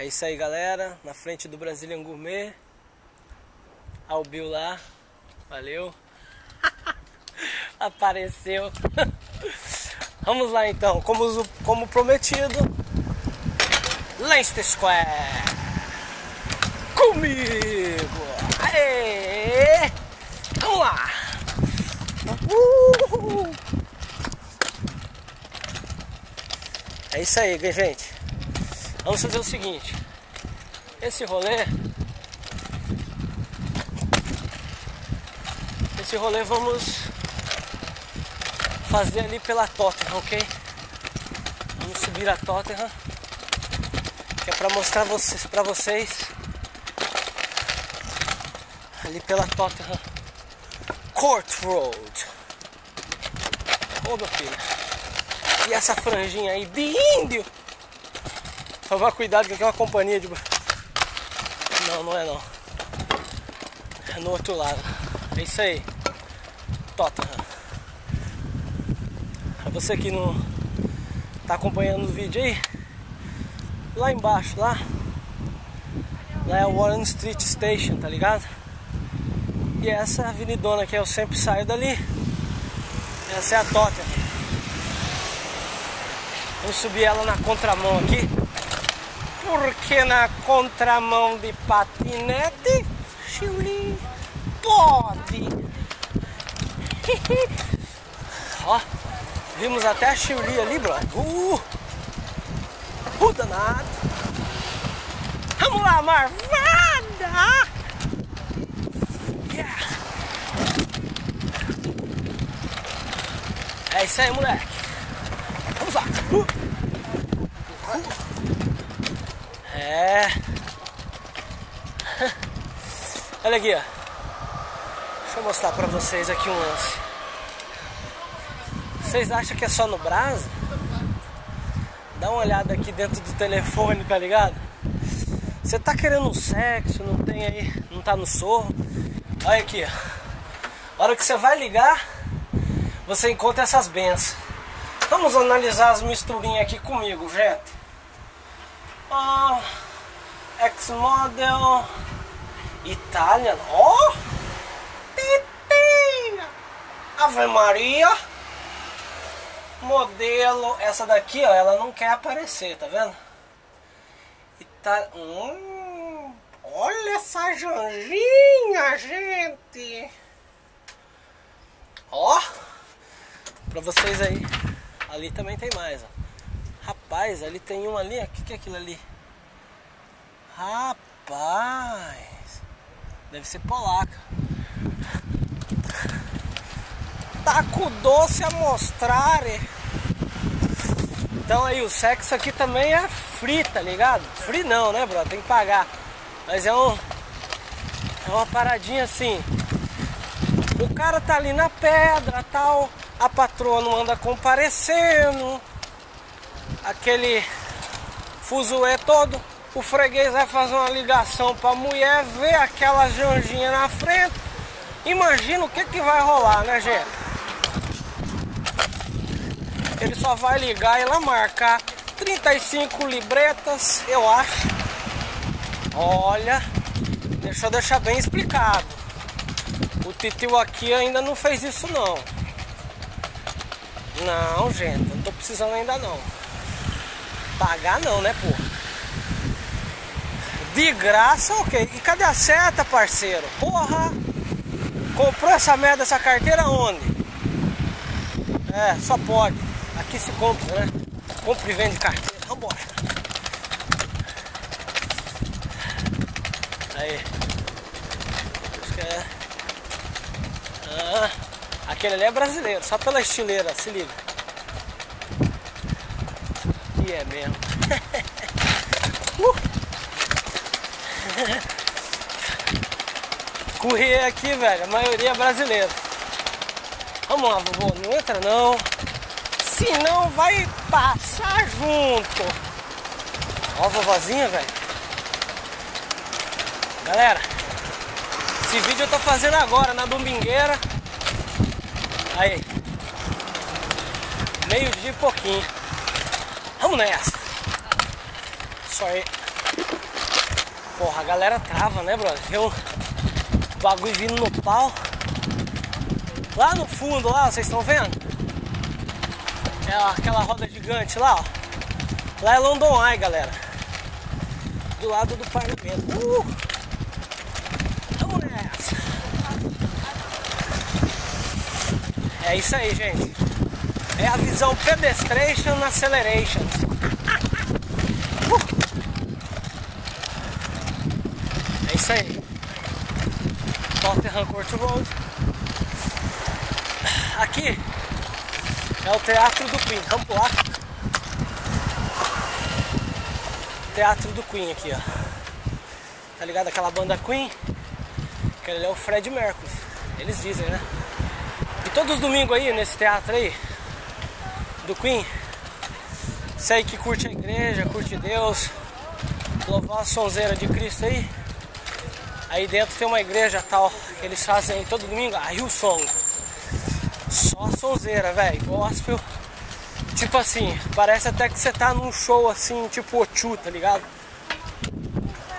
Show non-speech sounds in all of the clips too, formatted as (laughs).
É isso aí, galera. Na frente do Brazilian Gourmet. Ao Bill lá. Valeu. (laughs) Apareceu. (laughs) Vamos lá então. Como, como prometido. Leicester Square. Comigo. Aê! Vamos lá. Uhul. É isso aí, gente. Vamos fazer o seguinte. Esse rolê. Esse rolê vamos fazer ali pela Tottenham, ok? Vamos subir a Tottenham. Que é pra mostrar vocês, pra vocês. Ali pela Tottenham. Court Road. Ô meu filho. E essa franjinha aí de índio. Tomar cuidado que aqui é uma companhia de. Não, não é não. É no outro lado. É isso aí. Tottenham. Pra você que não tá acompanhando o vídeo aí. Lá embaixo, lá. Lá é o Warren Street Station, tá ligado? E essa avenidona que eu sempre saio dali. Essa é a Tottenham. Vamos subir ela na contramão aqui. Porque na contramão de patinete, Chuli pode. (laughs) Ó, vimos até a Chuli ali, bro. Uh, uh danado. Vamos lá, marvada! Yeah. É isso aí, moleque. Vamos lá. Uh. É. (laughs) Olha aqui, ó. Deixa eu mostrar pra vocês aqui um lance. Vocês acham que é só no Brasa? Dá uma olhada aqui dentro do telefone, tá ligado? Você tá querendo sexo, não tem aí, não tá no sorro. Olha aqui, ó. A hora que você vai ligar, você encontra essas bênçãos. Vamos analisar as misturinhas aqui comigo, gente. Oh, X-Model Italian. Ó! Oh, Ave Maria. Modelo. Essa daqui, ó, ela não quer aparecer, tá vendo? Ita... Hum, olha essa janjinha, gente. Ó. Pra vocês aí. Ali também tem mais, ó. Rapaz, ali tem um ali, o que, que é aquilo ali? Rapaz, deve ser polaca. Tá com doce a mostrar. Então aí, o sexo aqui também é free, tá ligado? Free não, né, bro? Tem que pagar. Mas é um. É uma paradinha assim. O cara tá ali na pedra tal. A patroa não anda comparecendo aquele fuzuê todo, o freguês vai fazer uma ligação para a mulher ver aquela janjinha na frente. Imagina o que, que vai rolar, né, gente? Ele só vai ligar e lá marcar 35 libretas, eu acho. Olha, deixa eu deixar bem explicado. O titio aqui ainda não fez isso não. Não, gente, não tô precisando ainda não. Pagar não, né, pô? De graça, ok. E cadê a seta, parceiro? Porra! Comprou essa merda, essa carteira onde? É, só pode. Aqui se compra, né? Compra e vende carteira. Vambora. Aí. Acho que é. Ah, aquele ali é brasileiro, só pela estileira, se liga é mesmo. uh. Correr aqui, velho, a maioria é brasileira. Vamos lá, vovô, não entra não. Senão vai passar junto. Ó a vovozinha, velho. Galera, esse vídeo eu tô fazendo agora na domingueira. Aí. Meio dia e pouquinho. Vamos nessa. Só aí. Porra, a galera trava, né, brother? O bagulho vindo no pau. Lá no fundo, lá, vocês estão vendo? É aquela roda gigante lá, ó. Lá é London Eye, galera. Do lado do parlamento. Uh! Vamos nessa. É isso aí, gente. É a visão Pedestration Acceleration. Uh! (laughs) É isso aí. Tottenham Court Road. Aqui é o Teatro do Queen. Vamos lá. Teatro do Queen aqui, ó. Tá ligado aquela banda Queen? Que ele é o Fred Mercury. Eles dizem, né? E todos os domingos aí, nesse teatro aí, do Queen, sei que curte a igreja, curte Deus, louvar a sonzeira de Cristo aí. Aí dentro tem uma igreja tal que eles fazem todo domingo, a Song. Só sonzeira, velho. Gospel. Tipo assim, parece até que você tá num show assim, tipo Ochu, tá ligado?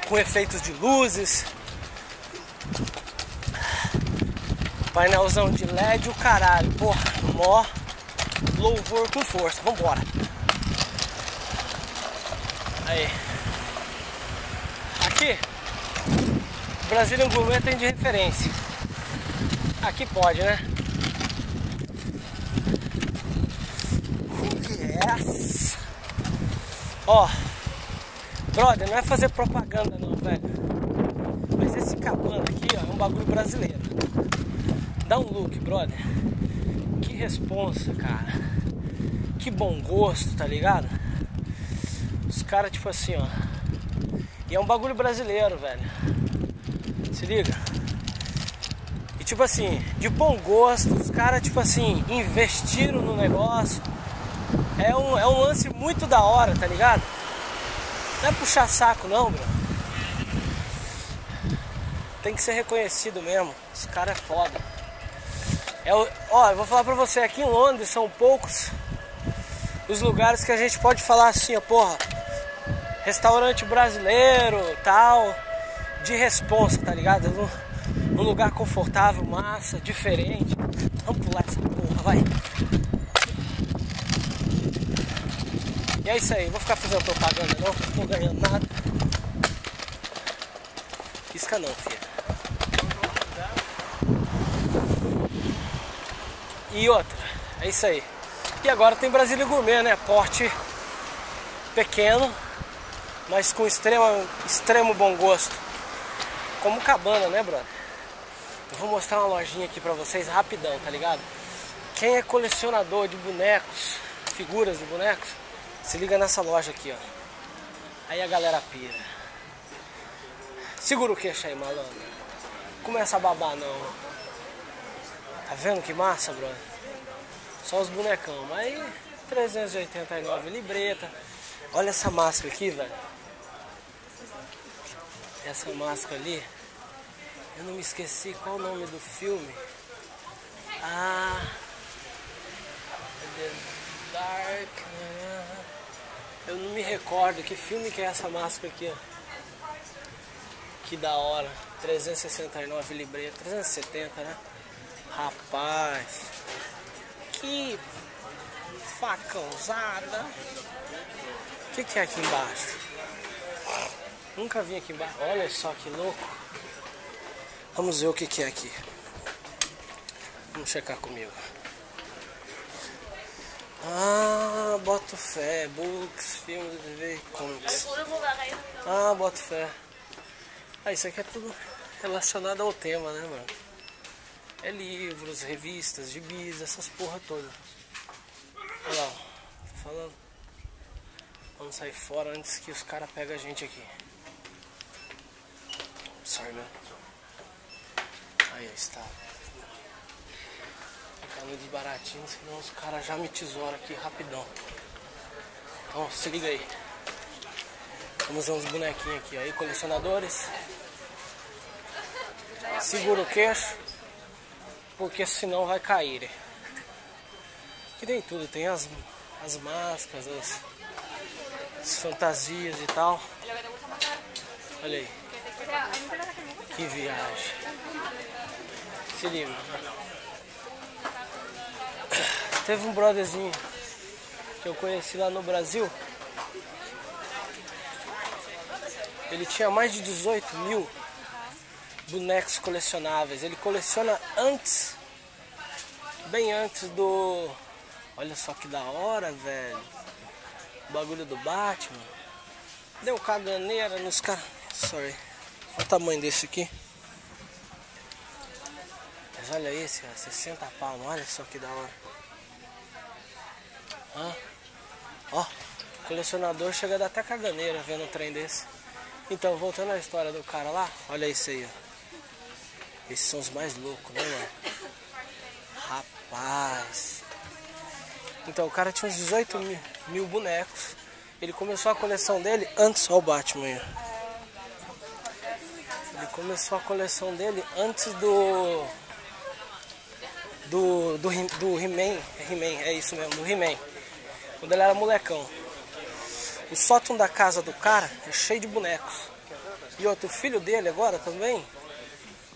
Com efeitos de luzes. Painelzão de LED o caralho. Porra, mó louvor com força. Vambora. Aí. Aqui. Brasília Gourmet tem de referência. Aqui pode, né? Yes. Ó, brother, não é fazer propaganda não, velho. Mas esse cabana aqui, ó, é um bagulho brasileiro. Dá um look, brother. Que responsa, cara. Que bom gosto, tá ligado? Os caras, tipo assim, ó. E é um bagulho brasileiro, velho. Liga. E tipo assim, de bom gosto, os caras, tipo assim, investiram no negócio é um, é um lance muito da hora, tá ligado? Não é puxar saco não, bro. Tem que ser reconhecido mesmo. Esse cara é foda. É, ó, eu vou falar pra você, aqui em Londres são poucos os lugares que a gente pode falar assim, ó, porra, restaurante brasileiro, tal, de responsa, tá ligado? Um, um lugar confortável, massa, diferente. Vamos pular essa porra, vai. E é isso aí, vou ficar fazendo propaganda não, não tô ganhando nada. Pisca não, filha. E outra, é isso aí. E agora tem Brasília Gourmet, né? Porte pequeno, mas com extrema, extremo bom gosto. Como cabana, né, brother? Eu vou mostrar uma lojinha aqui pra vocês rapidão, tá ligado? Quem é colecionador de bonecos, figuras de bonecos, se liga nessa loja aqui, ó. Aí a galera pira. Segura o queixo aí, malandro. Começa a babar não. Tá vendo que massa, brother? Só os bonecão, mas 389 libreta. Olha essa máscara aqui, velho. Essa máscara ali. Eu não me esqueci qual o nome do filme. Ah. The Dark. Eu não me recordo que filme que é essa máscara aqui, ó. Que da hora. 369 libreta, 370, né? Rapaz. Que facãozada. O que, que é aqui embaixo? Nunca vim aqui embaixo. Olha só que louco. Vamos ver o que, que é aqui. Vamos checar comigo. Ah, boto fé. Books, filmes, TV, comics. Ah, boto fé. Ah, isso aqui é tudo relacionado ao tema, né, mano? É livros, revistas, gibis, essas porra toda. Olha lá, tô falando. Vamos sair fora antes que os caras pegam a gente aqui. Sorry, man. Aí está no desbaratinho, senão os caras já me tesouram aqui rapidão. Então se liga aí. Vamos ver uns bonequinhos aqui aí, colecionadores. Segura o queixo, porque senão vai cair. Aqui tem tudo, tem as, as máscaras, as, as fantasias e tal. Olha aí. Que viagem. Se liga. Teve um brotherzinho que eu conheci lá no Brasil. Ele tinha mais de 18 mil bonecos colecionáveis. Ele coleciona antes, bem antes do. Olha só que da hora, velho. O bagulho do Batman. Deu caganeira nos caras. Sorry. Olha o tamanho desse aqui. Mas olha esse, ó, 60 palmas. Olha só que da hora. Ó, colecionador chega a dar até caganeira vendo um trem desse. Então, voltando à história do cara lá, olha isso aí, ó. Esses são os mais loucos, né, mano? Rapaz. Então, o cara tinha uns 18 mil, mil bonecos. Ele começou a coleção dele antes, ó o Batman aí. Começou a coleção dele antes do... Do, do, do He-Man, He-Man, é isso mesmo, do He-Man. Quando ele era molecão. O sótão da casa do cara é cheio de bonecos. E outro filho dele agora também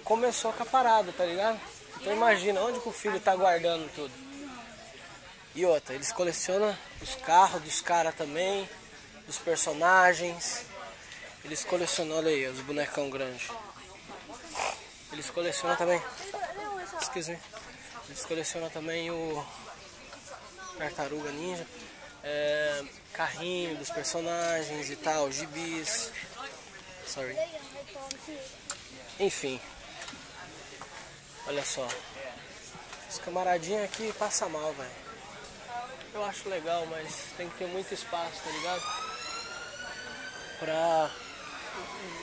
começou a ficar parado, tá ligado? Então imagina onde que o filho tá guardando tudo. E outra, eles colecionam os carros dos caras também, dos personagens. Eles colecionam, olha aí, os bonecão grandes. Eles colecionam também. Excuse Eles colecionam também o Tartaruga Ninja é, carrinho dos personagens e tal, gibis. Sorry. Enfim. Olha só. Esse camaradinho aqui passa mal, velho. Eu acho legal, mas tem que ter muito espaço, tá ligado? Pra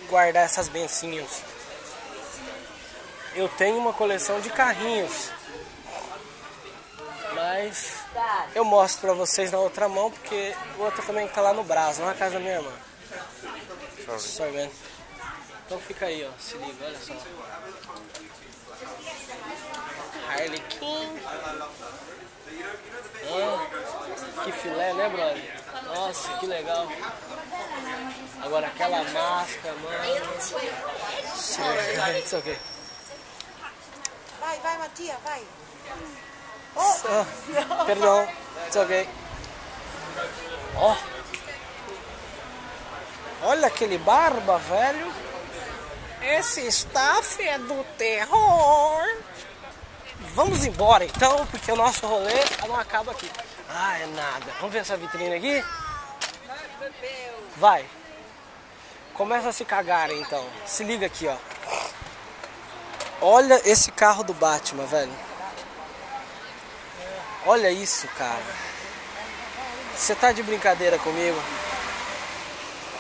guardar essas bencinhas. Eu tenho uma coleção de carrinhos. Mas eu mostro pra vocês na outra mão, porque o outro também tá lá no braço, na casa da minha irmã. Sorry, man. Então fica aí, ó. Se liga, olha só. Harley Quinn. Ah, que filé, né, brother? Nossa, que legal. Agora aquela máscara, mano. Sorry, it's okay. Vai, vai, Matia, vai. Oh, perdão, it's okay. Ó. Olha aquele barba, velho. Esse staff é do terror. Vamos embora então, porque o nosso rolê não acaba aqui. Ah, é nada. Vamos ver essa vitrine aqui? Vai. Começa a se cagar então. Se liga aqui, ó. Olha esse carro do Batman, velho. Olha isso, cara. Você tá de brincadeira comigo?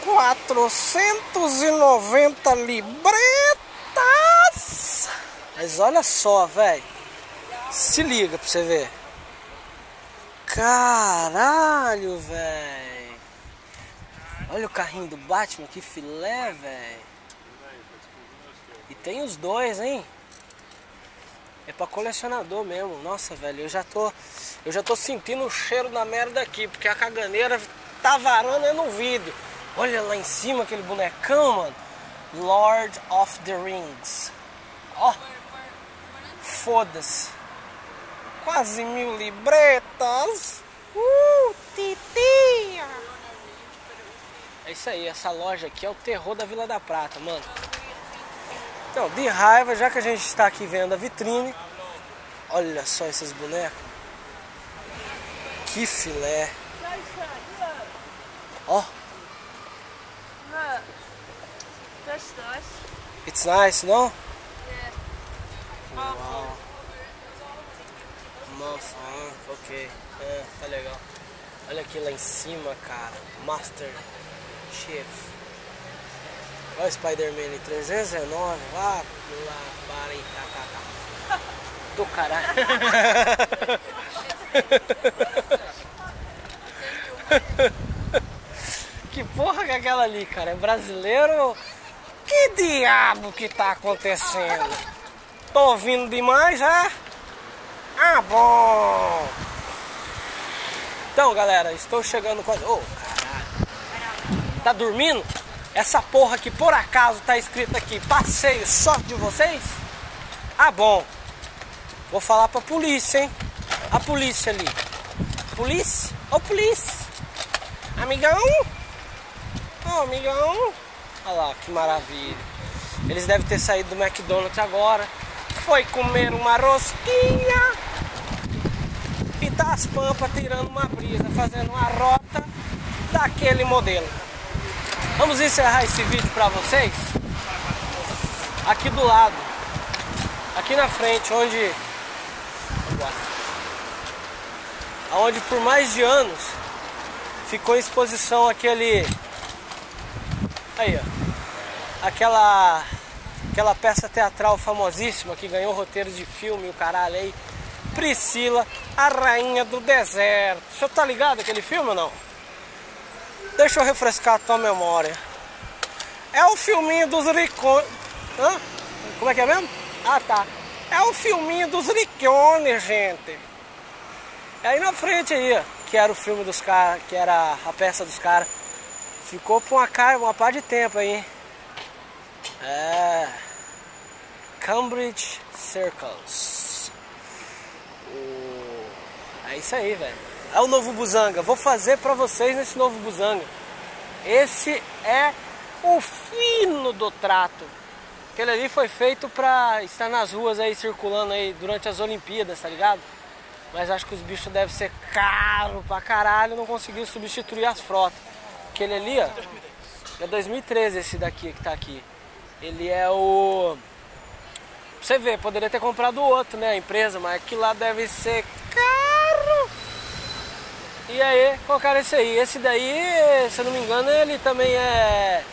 490 libretas! Mas olha só, velho. Se liga pra você ver. Caralho, velho. Olha o carrinho do Batman, que filé, velho. E tem os dois, hein? É pra colecionador mesmo. Nossa, velho, eu já tô. Eu já tô sentindo o cheiro da merda aqui, porque a caganeira tá varando no vidro. Olha lá em cima aquele bonecão, mano. Lord of the Rings. Ó. Oh, Foda-se. Quase mil libretas. Uh, titia. É isso aí, essa loja aqui é o terror da Vila da Prata, mano. Então, de raiva, já que a gente está aqui vendo a vitrine, olha só esses bonecos. Que filé. Ó. That's nice. It's nice, no? Yeah. Nossa, ah, ok. É, tá legal. Olha aqui lá em cima, cara. Master Chief. Olha o Spider-Man 319. Vá lá, para tá, tá, tá. (laughs) Do caralho. (laughs) que porra que é aquela ali, cara? É brasileiro? Que diabo que tá acontecendo? Tô ouvindo demais, é? Ah, bom! Então, galera, estou chegando quase... Ô, oh! Tá dormindo? Essa porra que por acaso tá escrito aqui, passeio só de vocês? Ah, bom. Vou falar pra polícia, hein? A polícia ali. Polícia? Ô, polícia! Amigão? Ô, amigão? Olha lá, que maravilha. Eles devem ter saído do McDonald's agora. Foi comer uma rosquinha. E tá as pampas tirando uma brisa, fazendo uma rota daquele modelo. Vamos encerrar esse vídeo para vocês. Aqui do lado. Aqui na frente, onde... Onde por mais de anos ficou em exposição aquele... Aí, ó. Aquela... Aquela peça teatral famosíssima que ganhou roteiros de filme, o caralho aí. Priscila, a rainha do deserto. O senhor tá ligado aquele filme ou não? Deixa eu refrescar a tua memória. É o filminho dos ricões. Hã? Como é que é mesmo? Ah, tá. É o filminho dos ricões, gente. É aí na frente aí, que era o filme dos caras, que era a peça dos caras. Ficou por uma cara, uma par de tempo aí. É. Cambridge Circles. É isso aí, velho. É o novo Buzanga. Vou fazer para vocês nesse novo Buzanga. Esse é o fino do trato. Aquele ali foi feito para estar nas ruas aí circulando aí durante as Olimpíadas, tá ligado? Mas acho que os bichos devem ser caro pra caralho, não conseguiu substituir as frotas. Aquele ali, ó, é 2013 esse daqui que tá aqui. Ele é o você vê, poderia ter comprado outro, né, a empresa, mas aquilo lá deve ser caro. E aí, colocaram esse aí. Esse daí, se eu não me engano, ele também é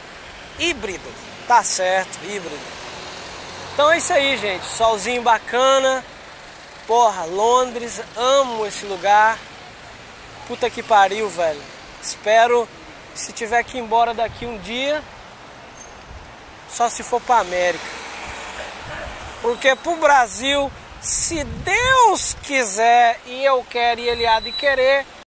híbrido. Tá certo, híbrido. Então é isso aí, gente. Solzinho bacana. Porra, Londres, amo esse lugar. Puta que pariu, velho. Espero, se tiver que ir embora daqui um dia, só se for pra América. Porque pro Brasil, se Deus quiser e eu quero e ele há de querer,